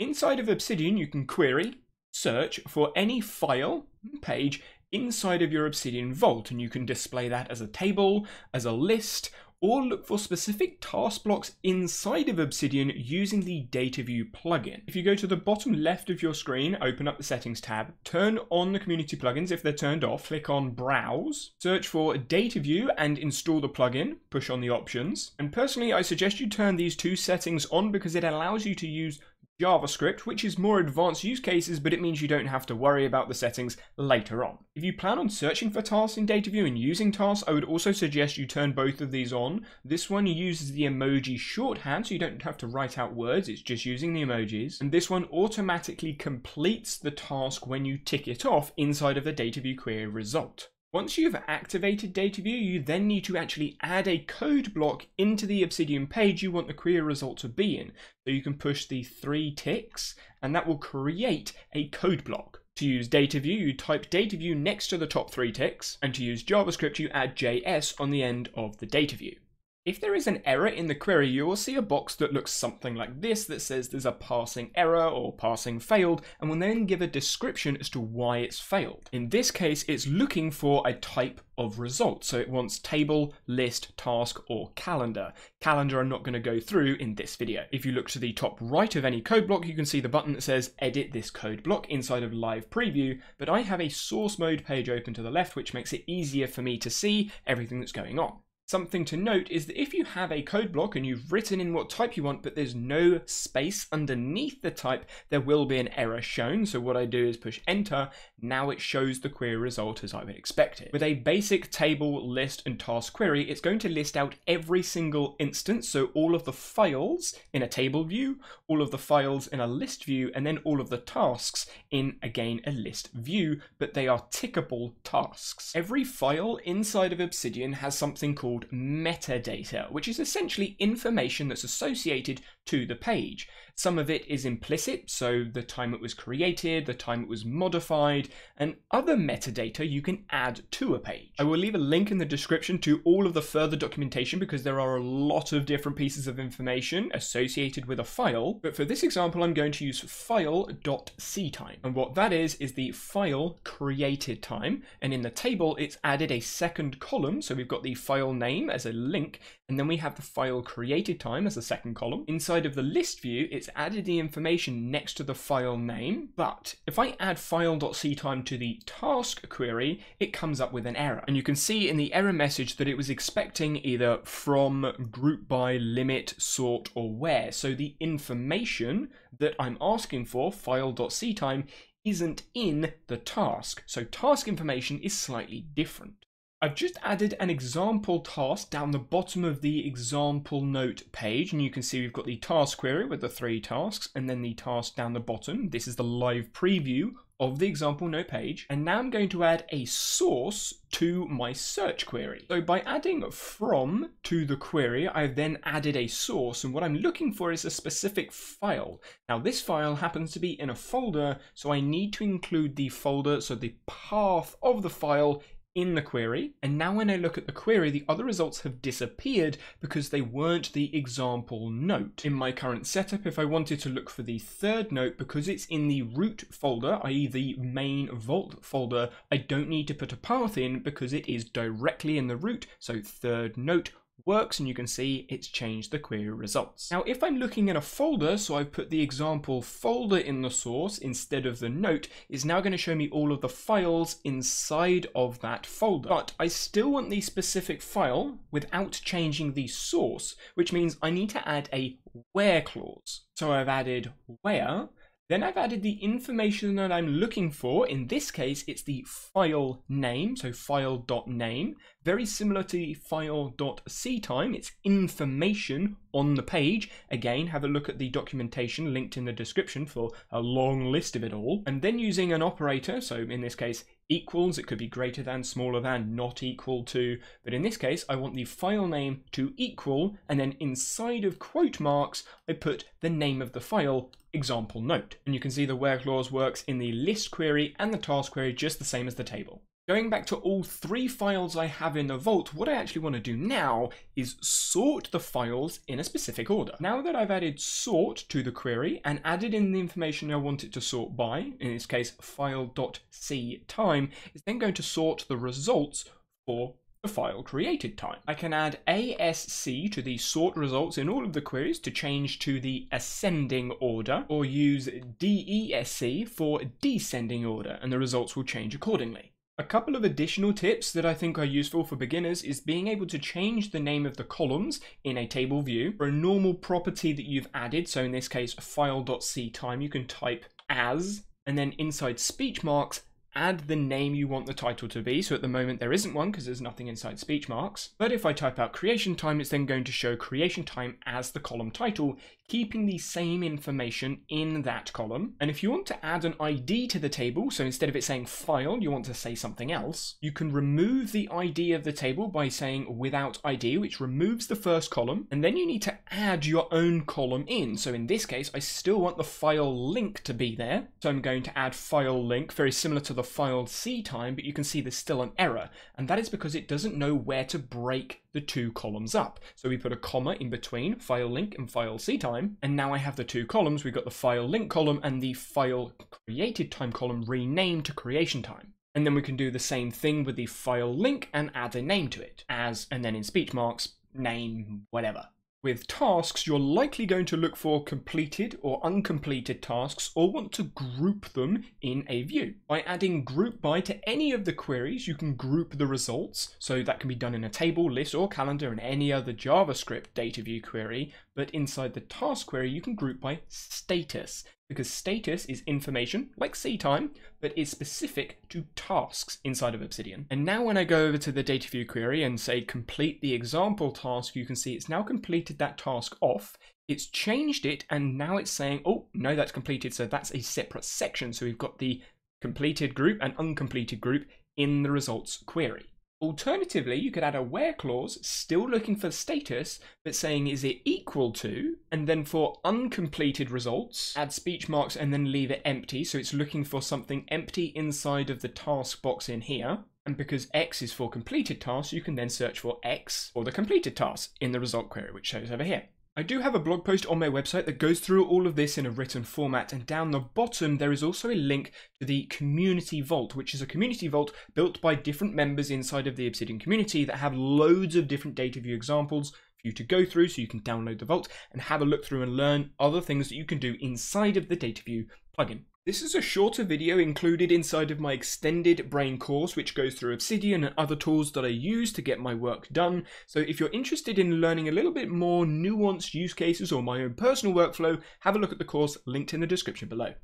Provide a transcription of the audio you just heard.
Inside of Obsidian, you can query, search for any file, page inside of your Obsidian Vault, and you can display that as a table, as a list, or look for specific task blocks inside of Obsidian using the DataView plugin. If you go to the bottom left of your screen, open up the Settings tab, turn on the community plugins if they're turned off, click on Browse, search for DataView and install the plugin, push on the options. And personally, I suggest you turn these two settings on because it allows you to use JavaScript, which is more advanced use cases, but it means you don't have to worry about the settings later on. If you plan on searching for tasks in DataView and using tasks, I would also suggest you turn both of these on. This one uses the emoji shorthand, so you don't have to write out words, it's just using the emojis. And this one automatically completes the task when you tick it off inside of the DataView query result. Once you've activated DataView, you then need to actually add a code block into the Obsidian page you want the query result to be in. So you can push the three ticks and that will create a code block. To use DataView, you type DataView next to the top three ticks, and to use JavaScript, you add JS on the end of the DataView. If there is an error in the query, you will see a box that looks something like this that says there's a parsing error or parsing failed, and will then give a description as to why it's failed. In this case, it's looking for a type of result. So it wants table, list, task, or calendar. Calendar I'm not going to go through in this video. If you look to the top right of any code block, you can see the button that says edit this code block inside of live preview, but I have a source mode page open to the left, which makes it easier for me to see everything that's going on. Something to note is that if you have a code block and you've written in what type you want, but there's no space underneath the type, there will be an error shown. So what I do is push enter. Now it shows the query result as I would expect it. With a basic table, list, and task query, it's going to list out every single instance. So all of the files in a table view, all of the files in a list view, and then all of the tasks in, again, a list view, but they are tickable tasks. Every file inside of Obsidian has something called metadata, which is essentially information that's associated to the page. Some of it is implicit, so the time it was created, the time it was modified, and other metadata you can add to a page. I will leave a link in the description to all of the further documentation because there are a lot of different pieces of information associated with a file, but for this example I'm going to use file.ctime. And what that is, is the file created time, and in the table it's added a second column, so we've got the file name as a link, and then we have the file created time as a second column. Inside of the list view, it's added the information next to the file name, but if I add file.ctime to the task query, it comes up with an error. And you can see in the error message that it was expecting either from, group by, limit, sort, or where. So the information that I'm asking for, file.ctime, isn't in the task. So task information is slightly different. I've just added an example task down the bottom of the example note page and you can see we've got the task query with the three tasks and then the task down the bottom. This is the live preview of the example note page and now I'm going to add a source to my search query. So by adding from to the query I've then added a source and what I'm looking for is a specific file. Now this file happens to be in a folder so I need to include the folder so the path of the file in the query. And now when I look at the query, the other results have disappeared because they weren't the example note. In my current setup, if I wanted to look for the third note, because it's in the root folder, i.e. the main vault folder, I don't need to put a path in because it is directly in the root. So third note works and you can see it's changed the query results. Now if I'm looking in a folder, so I've put the example folder in the source instead of the note, is now going to show me all of the files inside of that folder. But I still want the specific file without changing the source, which means I need to add a where clause. So I've added where, then I've added the information that I'm looking for. In this case, it's the file name, so file.name. Very similar to the file.ctime, it's information on the page. Again, have a look at the documentation linked in the description for a long list of it all. And then using an operator, so in this case, equals, it could be greater than, smaller than, not equal to, but in this case I want the file name to equal and then inside of quote marks I put the name of the file example note. And you can see the where clause works in the list query and the task query just the same as the table. Going back to all three files I have in the vault, what I actually want to do now is sort the files in a specific order. Now that I've added sort to the query and added in the information I want it to sort by, in this case file.ctime, it's then going to sort the results for the file created time. I can add ASC to the sort results in all of the queries to change to the ascending order, or use DESC for descending order, and the results will change accordingly. A couple of additional tips that I think are useful for beginners is being able to change the name of the columns in a table view. For a normal property that you've added, so in this case file.ctime, you can type as, and then inside speech marks, add the name you want the title to be. So at the moment there isn't one because there's nothing inside speech marks. But if I type out creation time, it's then going to show creation time as the column title, keeping the same information in that column. And if you want to add an ID to the table, so instead of it saying file, you want to say something else, you can remove the ID of the table by saying without ID, which removes the first column. And then you need to add your own column in. So in this case, I still want the file link to be there. So I'm going to add file link, very similar to the file C time, but you can see there's still an error. And that is because it doesn't know where to break the two columns up. So we put a comma in between file link and file C time. And now I have the two columns. We've got the file link column and the file created time column renamed to creation time. And then we can do the same thing with the file link and add a name to it as, and then in speech marks, name, whatever. With tasks, you're likely going to look for completed or uncompleted tasks or want to group them in a view. By adding group by to any of the queries, you can group the results. So that can be done in a table, list, or calendar in any other JavaScript data view query. But inside the task query, you can group by status because status is information, like ctime, but is specific to tasks inside of Obsidian. And now when I go over to the data view query and say complete the example task, you can see it's now completed that task off. It's changed it and now it's saying, oh, no, that's completed. So that's a separate section. So we've got the completed group and uncompleted group in the results query. Alternatively, you could add a where clause, still looking for status, but saying is it equal to, and then for uncompleted results, add speech marks and then leave it empty, so it's looking for something empty inside of the task box in here. And because X is for completed tasks, you can then search for X or the completed task in the result query, which shows over here. I do have a blog post on my website that goes through all of this in a written format, and down the bottom there is also a link to the Community Vault, which is a community vault built by different members inside of the Obsidian community that have loads of different data view examples for you to go through so you can download the vault and have a look through and learn other things that you can do inside of the data view plugin. This is a shorter video included inside of my extended brain course which goes through Obsidian and other tools that I use to get my work done. So if you're interested in learning a little bit more nuanced use cases or my own personal workflow, have a look at the course linked in the description below.